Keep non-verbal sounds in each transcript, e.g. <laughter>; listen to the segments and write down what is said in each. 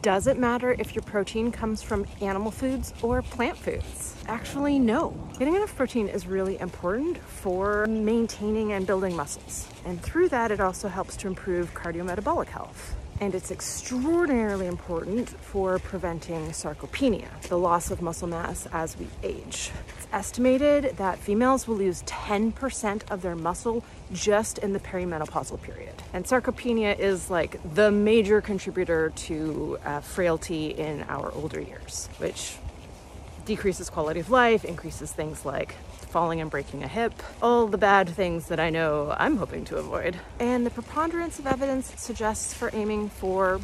Does it matter if your protein comes from animal foods or plant foods? Actually, no. Getting enough protein is really important for maintaining and building muscles. And through that, it also helps to improve cardiometabolic health and it's extraordinarily important for preventing sarcopenia, the loss of muscle mass as we age. It's estimated that females will lose 10% of their muscle just in the perimenopausal period. And sarcopenia is like the major contributor to uh, frailty in our older years, which decreases quality of life, increases things like falling and breaking a hip, all the bad things that I know I'm hoping to avoid. And the preponderance of evidence suggests for aiming for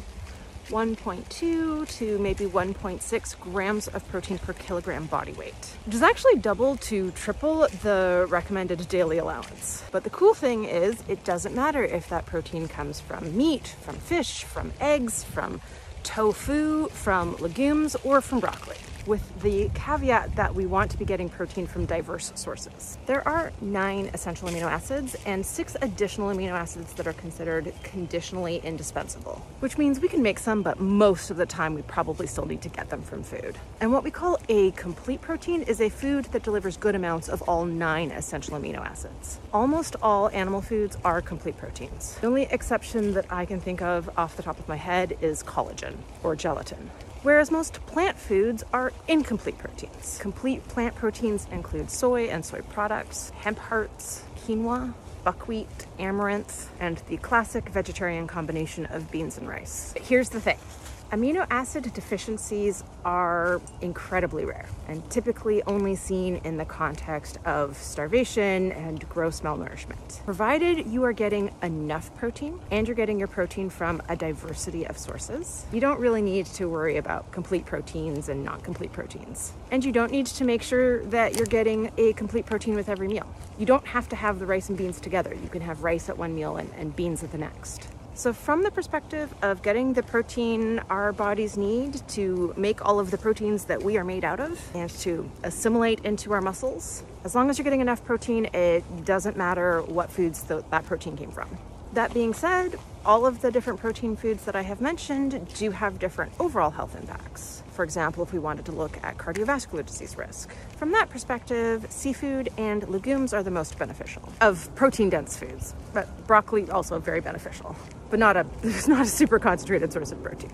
1.2 to maybe 1.6 grams of protein per kilogram body weight, which is actually double to triple the recommended daily allowance. But the cool thing is it doesn't matter if that protein comes from meat, from fish, from eggs, from tofu, from legumes, or from broccoli with the caveat that we want to be getting protein from diverse sources. There are nine essential amino acids and six additional amino acids that are considered conditionally indispensable, which means we can make some, but most of the time we probably still need to get them from food. And what we call a complete protein is a food that delivers good amounts of all nine essential amino acids. Almost all animal foods are complete proteins. The only exception that I can think of off the top of my head is collagen or gelatin whereas most plant foods are incomplete proteins. Complete plant proteins include soy and soy products, hemp hearts, quinoa, buckwheat, amaranth, and the classic vegetarian combination of beans and rice. But here's the thing. Amino acid deficiencies are incredibly rare and typically only seen in the context of starvation and gross malnourishment. Provided you are getting enough protein and you're getting your protein from a diversity of sources, you don't really need to worry about complete proteins and not complete proteins. And you don't need to make sure that you're getting a complete protein with every meal. You don't have to have the rice and beans together. You can have rice at one meal and, and beans at the next. So from the perspective of getting the protein our bodies need to make all of the proteins that we are made out of and to assimilate into our muscles, as long as you're getting enough protein, it doesn't matter what foods that protein came from. That being said, all of the different protein foods that I have mentioned do have different overall health impacts. For example, if we wanted to look at cardiovascular disease risk. From that perspective, seafood and legumes are the most beneficial of protein dense foods, but broccoli also very beneficial, but not a, <laughs> not a super concentrated source of protein.